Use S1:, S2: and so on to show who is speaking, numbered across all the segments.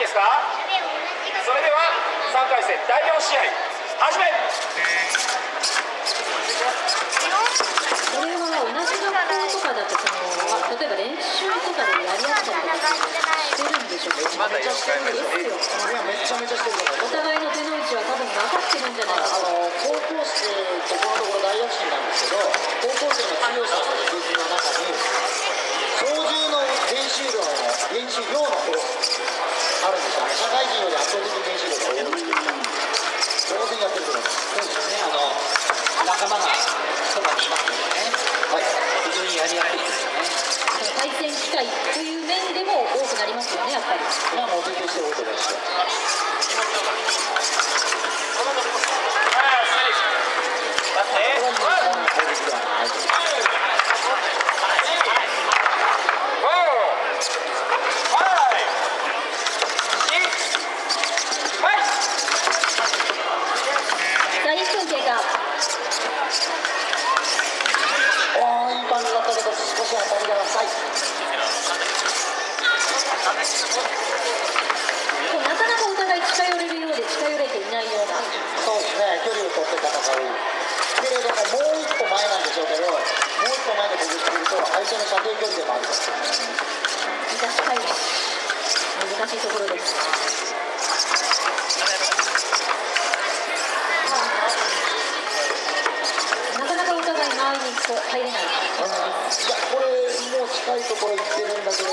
S1: ですか？それでは3回戦第4試合始め！
S2: これは同じ学校とかだとその例えば練習とかでやり合ったりとかしてるんでしょうか
S1: まだ4回目ですね
S3: いやめちゃめちゃしてると思います
S2: お互いの手の内は多分分かってるんじゃないですか
S3: あの高校生ここのところ大躍進なんですけど高校生の強さの数字の中に操縦の練習量の練習量の方あるんですよね社会人より圧倒的に練習量が多いんですけど当然やってると思います
S4: そうですね、あの仲間がそばにいますのでね、
S3: はい
S4: 非常にやりやすいですよね。
S2: 対戦機会という面でも多くなりますよねやっぱり
S3: まあもう徹底して多いと思いますよ
S1: 待って
S3: これは日本の攻撃ではないと思います
S2: さあ1分経過
S3: おーいいパンチだったけど少し当たりが浅い
S2: こうなかなかお互い近寄れるようで近寄れていないような
S3: そうですね距離を取って戦うけれどももう一歩前なんでしょうけどもう一歩前で攻撃すると相手の射程距離でもあると
S2: 満たしい難しいところですなかなかお互い周りに入れない
S3: いやこれもう近いところ行ってるんだけど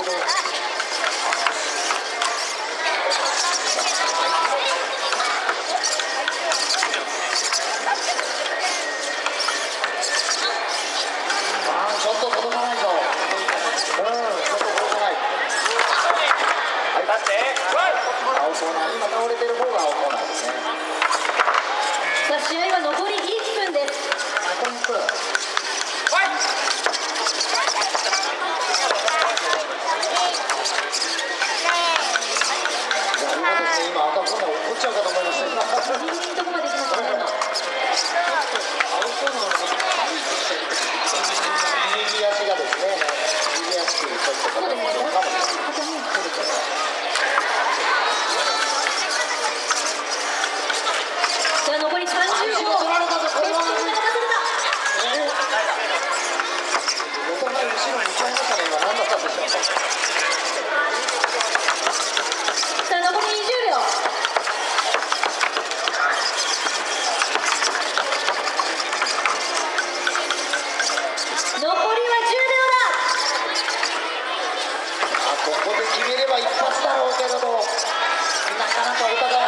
S3: あーちょっと届かないぞうんちょっと届かない青コーナー今倒れてる方が青コーナーですね。
S2: さあ試合は残りここで
S3: 決めれば一発だろうけれどなかなかお互い